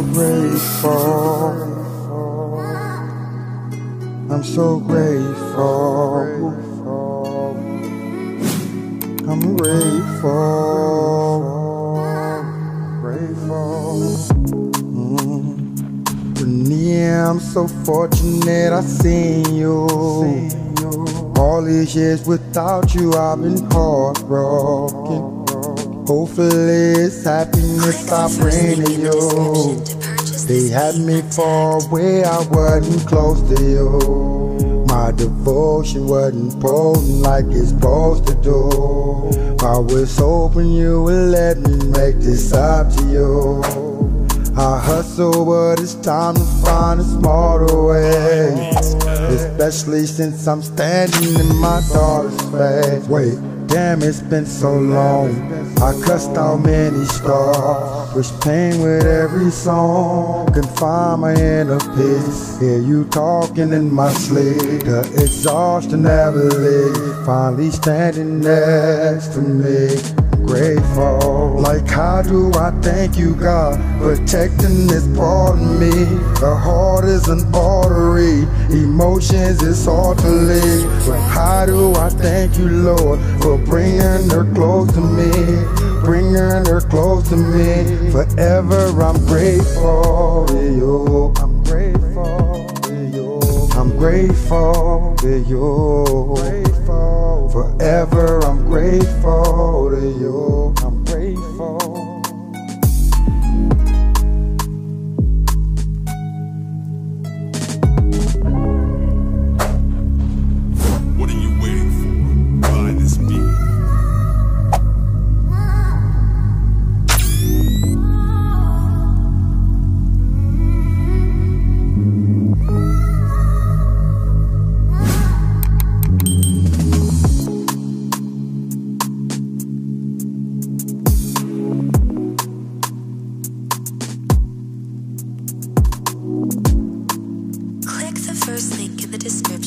so grateful. I'm so grateful. I'm grateful. Grateful. Mm. I'm so fortunate I seen you. All these years without you, I've been heartbroken. Hopefully, it's happiness I bring to you. They had me far away, I wasn't close to you. My devotion wasn't potent like it's supposed to do. I was hoping you would let me make this up to you. I hustle, but it's time to find a smarter way. Especially since I'm standing in my daughter's face. Wait, damn, it's been so long. I cussed out many stars. Wish pain with every song. Can find my inner peace. Hear you talking in my sleep. The exhaustion never leave. Finally standing next to me grateful. Like, how do I thank you, God, protecting this part of me? The heart is an artery, emotions is hard to leave. But how do I thank you, Lord, for bringing her close to me? Bringing her close to me. Forever I'm grateful to you. I'm grateful to you. I'm grateful to you. Forever I'm grateful yo. to spirit.